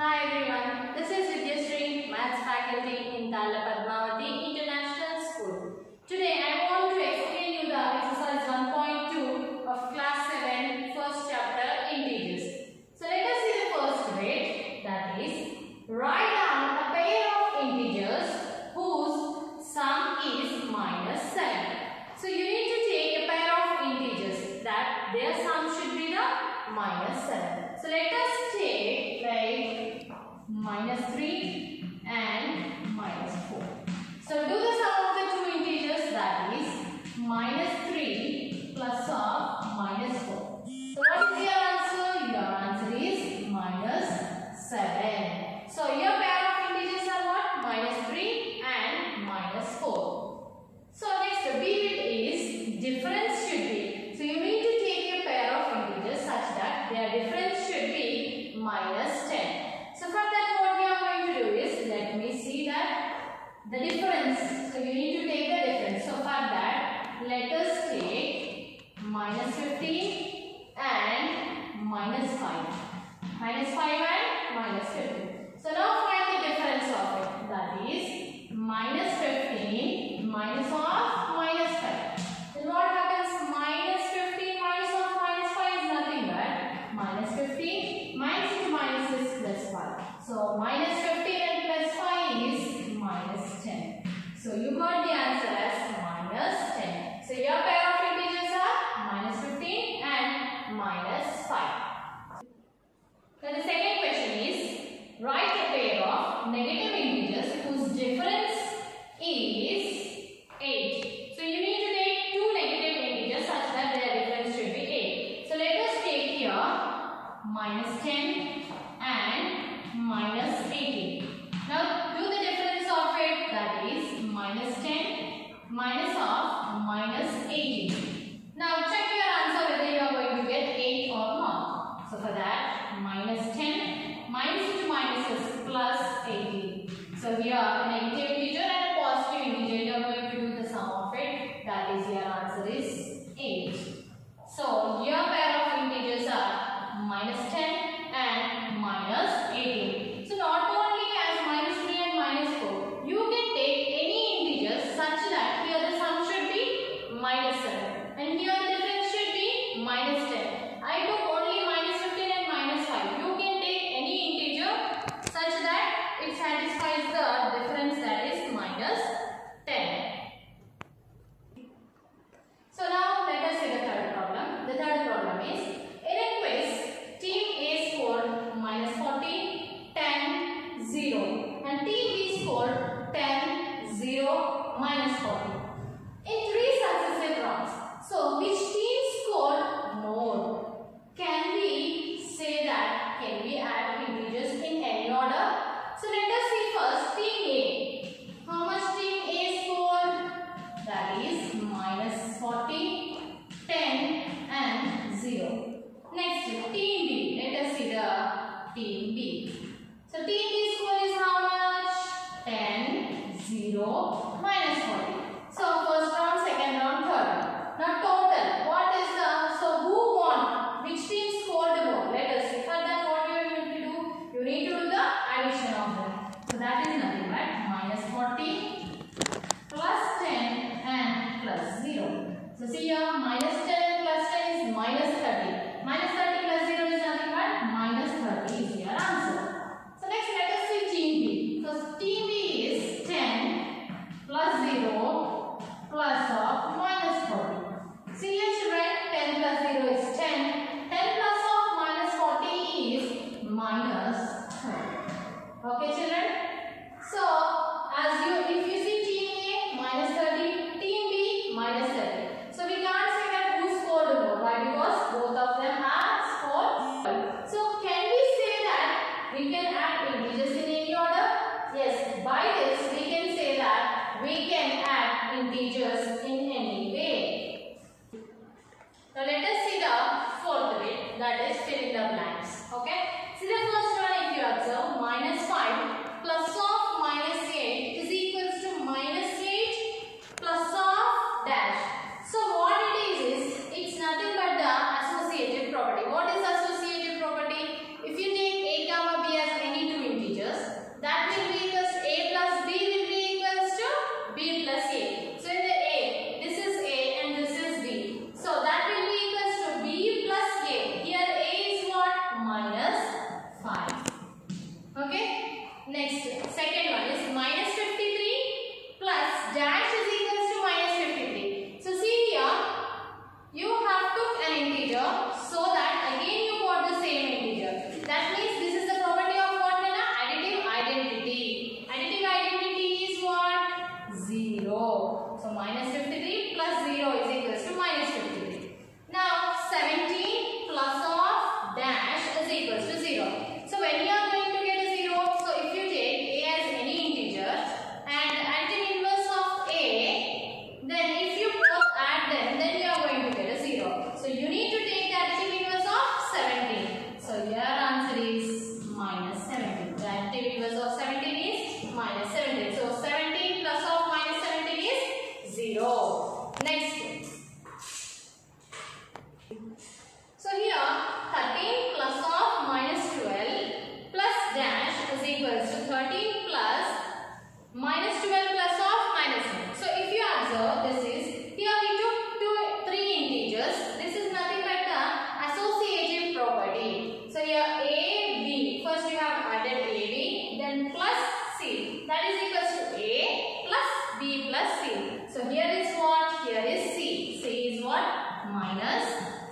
Hi everyone, this is Vidyashree, Maths faculty in Talla Padmavathi International School. Today I want to explain you the exercise 1.2 of class 7, first chapter integers. So let us see the first rate. that is write minus 3 that minus 10 minus into minus is plus 18 so here Cylinder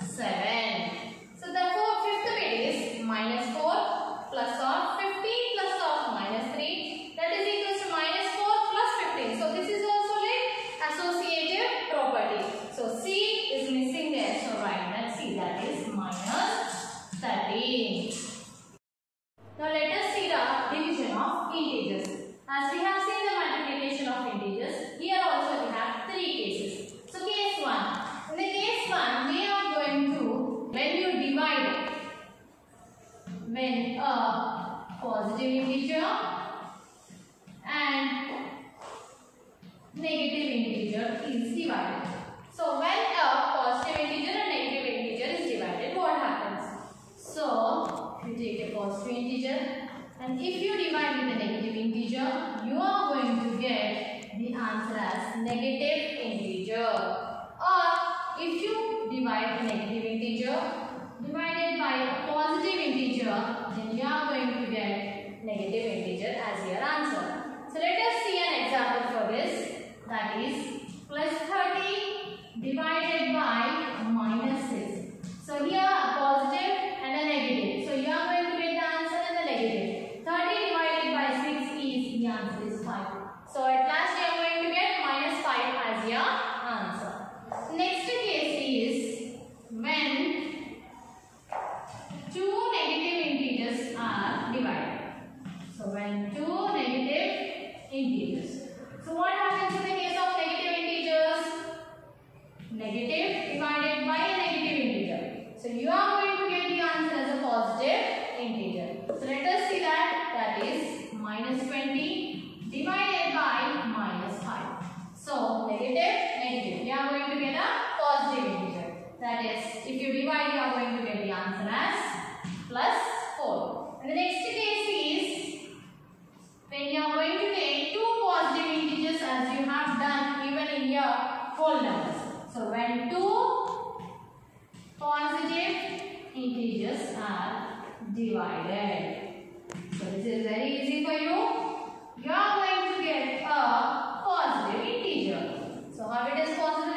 7. So therefore fifth bit is minus 4 plus of 15 plus of minus 3 that is equals to minus 4 plus 15. So this is also like associative property. So C is missing there. So write that C that is minus 13. Now let us see the division of integers. As we have integer and negative integer is divided. So when a positive integer and negative integer is divided, what happens? So you take a positive integer and if you divide with a negative integer, you are going to get the answer as negative integer. Or if you divide a negative integer divided by a positive integer, then you are going to get negative integer as your answer. So let us see an example for this. That is plus 30 divided and two negative integers. So what integers are divided. So this is very easy for you. You are going to get a positive integer. So how it is possible?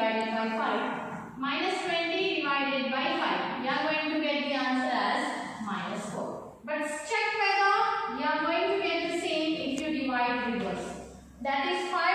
divided by 5. Minus 20 divided by 5. You are going to get the answer as minus 4. But check whether you are going to get the same if you divide reverse. That is 5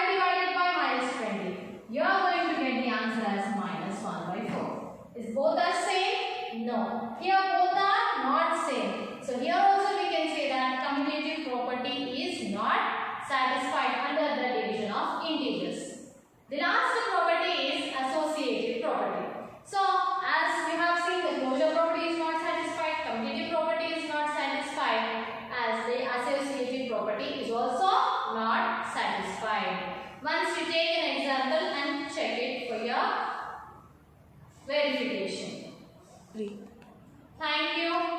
property is also not satisfied. Once you take an example and check it for your verification. Please. Thank you.